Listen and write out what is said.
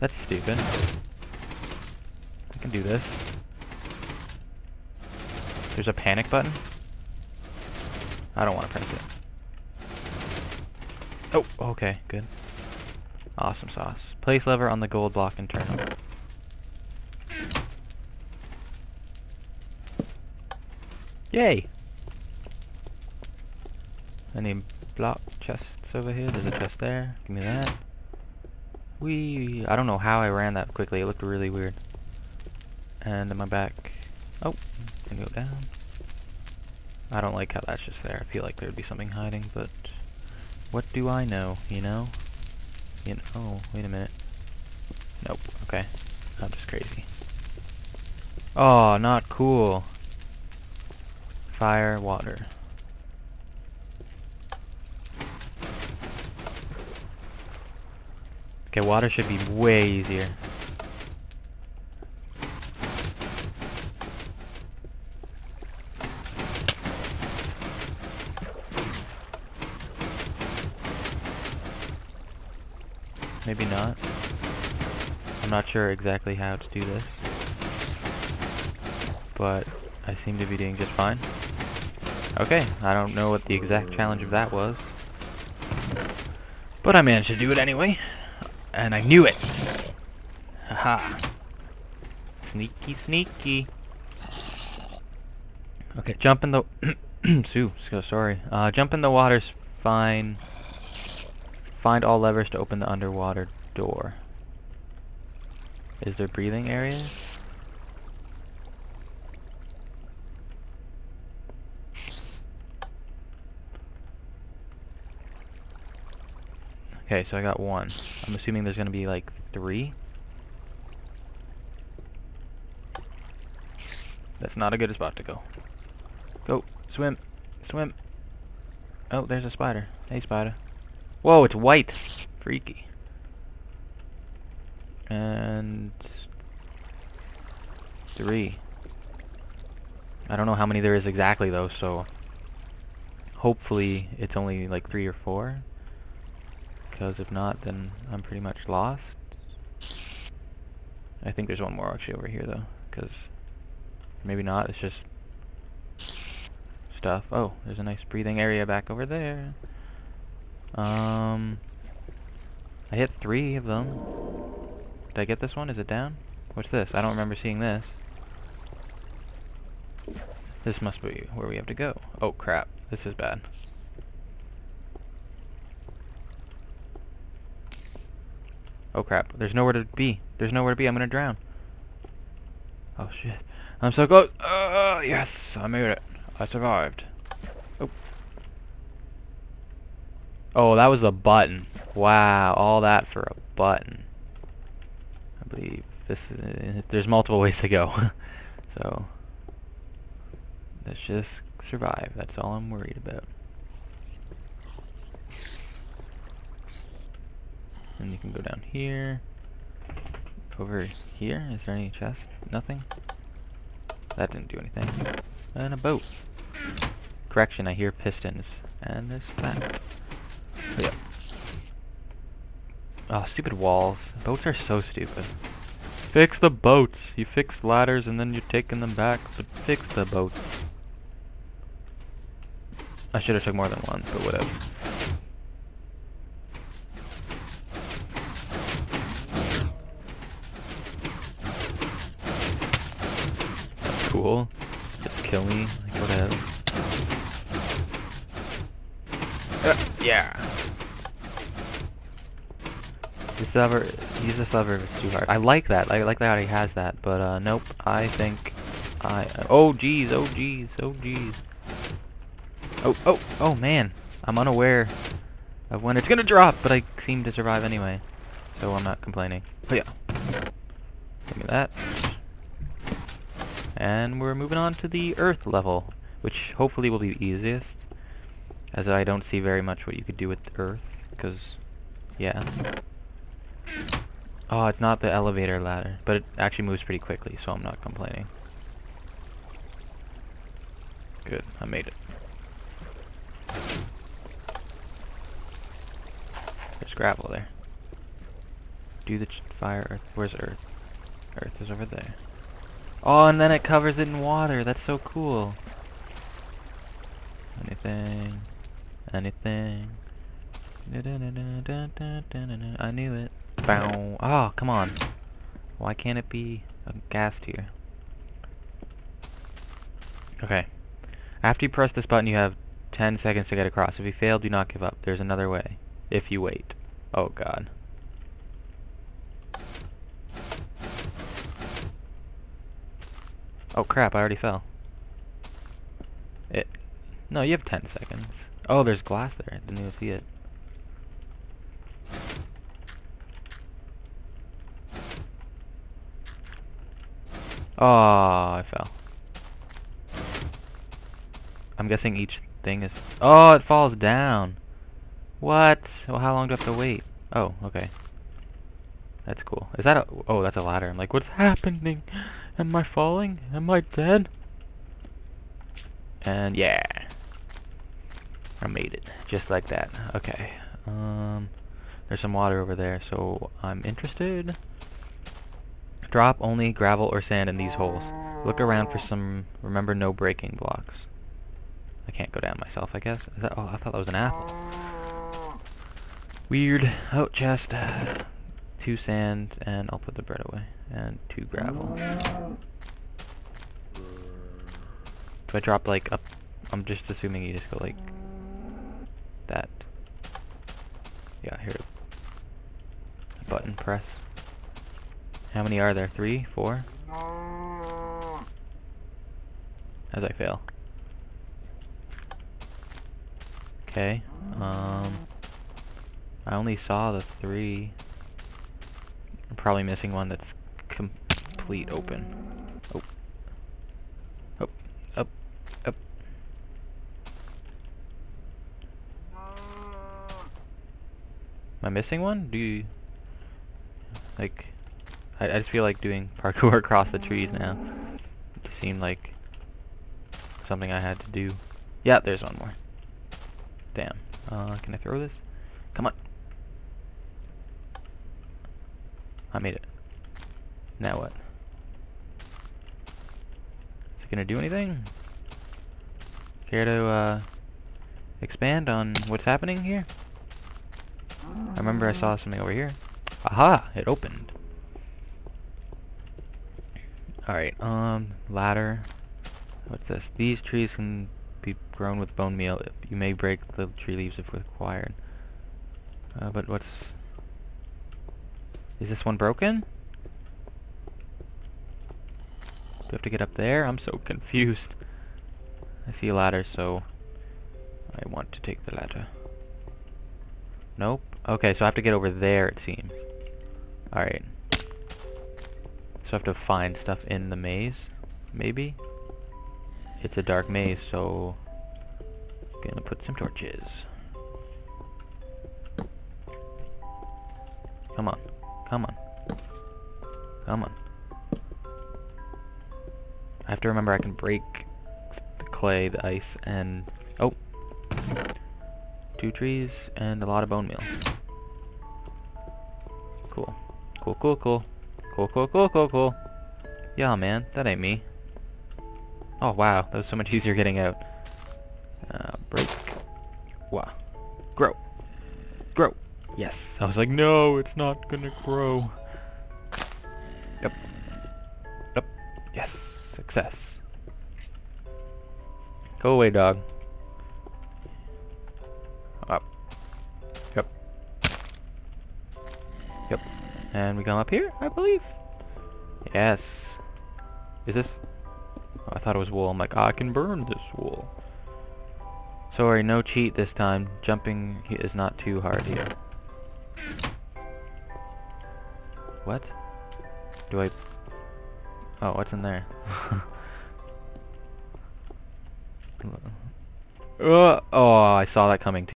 That's stupid. I can do this. There's a panic button? I don't want to press it. Oh, okay, good. Awesome sauce. Place lever on the gold block and turn. It. Yay! Any block chests over here? There's a chest there. Give me that. Wee! I don't know how I ran that quickly. It looked really weird. And in my back. Oh, can go down. I don't like how that's just there. I feel like there'd be something hiding, but what do I know, you know? You know, oh, wait a minute. Nope, okay. I'm just crazy. Oh, not cool. Fire, water. Okay, water should be way easier. Maybe not. I'm not sure exactly how to do this. But I seem to be doing just fine. Okay, I don't know what the exact challenge of that was. But I managed to do it anyway. And I knew it! Haha. Sneaky, sneaky. Okay, jump in the... Sue, so sorry. Uh, jump in the water's fine. Find all levers to open the underwater door. Is there breathing areas? Okay, so I got one. I'm assuming there's gonna be like three. That's not a good spot to go. Go, swim, swim. Oh, there's a spider. Hey, spider. Whoa, it's white. Freaky. And... Three. I don't know how many there is exactly, though, so... Hopefully, it's only like three or four. Because if not, then I'm pretty much lost. I think there's one more actually over here, though. Because... Maybe not, it's just... Stuff. Oh, there's a nice breathing area back over there. Um, I hit three of them. Did I get this one? Is it down? What's this? I don't remember seeing this. This must be where we have to go. Oh crap, this is bad. Oh crap, there's nowhere to be. There's nowhere to be, I'm gonna drown. Oh shit. I'm so close! Uh, yes, I made it. I survived. Oh. Oh, that was a button. Wow, all that for a button. I believe this is, there's multiple ways to go. so, let's just survive. That's all I'm worried about. And you can go down here. Over here, is there any chest? Nothing? That didn't do anything. And a boat. Correction, I hear pistons. And there's that. Yep. Oh, stupid walls. Boats are so stupid. Fix the boats! You fix ladders and then you're taking them back, but fix the boats. I should have took more than one, but whatever. Cool. Just kill me, like whatever. Uh, yeah. This lever, use this lever if it's too hard. I like that. I like that he has that, but uh, nope. I think I. Uh, oh jeez. Oh jeez. Oh jeez. Oh oh oh man. I'm unaware of when it's gonna drop, but I seem to survive anyway, so I'm not complaining. But yeah. Give me that. And we're moving on to the Earth level, which hopefully will be the easiest, as I don't see very much what you could do with Earth, because, yeah. Oh, it's not the elevator ladder, but it actually moves pretty quickly, so I'm not complaining. Good, I made it. There's gravel there. Do the fire earth. Where's earth? Earth is over there. Oh, and then it covers it in water. That's so cool. Anything. Anything. I knew it. Bow. Oh, come on. Why can't it be a gas tier? Okay. After you press this button, you have 10 seconds to get across. If you fail, do not give up. There's another way. If you wait. Oh, God. Oh, crap. I already fell. It... No, you have 10 seconds. Oh, there's glass there. I didn't even see it. Oh, I fell. I'm guessing each thing is... Oh, it falls down. What? Well, how long do I have to wait? Oh, okay. That's cool. Is that a... Oh, that's a ladder. I'm like, what's happening? Am I falling? Am I dead? And yeah. I made it. Just like that. Okay. Um, there's some water over there, so I'm interested. Drop only gravel or sand in these holes. Look around for some... Remember, no breaking blocks. I can't go down myself, I guess. Is that, oh, I thought that was an apple. Weird. Oh, chest. Two sand, and I'll put the bread away. And two gravel. If I drop, like, up... I'm just assuming you just go, like... That. Yeah, here. Button press. How many are there? Three? Four? As I fail. Okay. Um, I only saw the three. Probably missing one that's complete open. Oh. Up. Up. Up. Am I missing one? Do you... Like... I, I just feel like doing parkour across the trees now. It seemed like something I had to do. Yeah, there's one more. Damn. Uh, can I throw this? Come on. I made it. Now what? Is it gonna do anything? Care to, uh, expand on what's happening here? I remember I saw something over here. Aha! It opened. Alright, um, ladder. What's this? These trees can be grown with bone meal. You may break the tree leaves if required. Uh, but what's... Is this one broken? Do I have to get up there? I'm so confused. I see a ladder, so I want to take the ladder. Nope. Okay, so I have to get over there, it seems. Alright. So I have to find stuff in the maze, maybe? It's a dark maze, so I'm gonna put some torches. Come on. Come on. Come on. I have to remember I can break the clay, the ice, and... Oh! Two trees and a lot of bone meal. Cool. Cool, cool, cool. Cool, cool, cool, cool, cool. Yeah, man. That ain't me. Oh, wow. That was so much easier getting out. Was like, no, it's not gonna grow. Yep. Yep. Yes. Success. Go away, dog. Up. Yep. Yep. And we come up here, I believe. Yes. Is this... Oh, I thought it was wool. I'm like, ah, I can burn this wool. Sorry, no cheat this time. Jumping is not too hard here. What? Do I... Oh, what's in there? oh, I saw that coming too.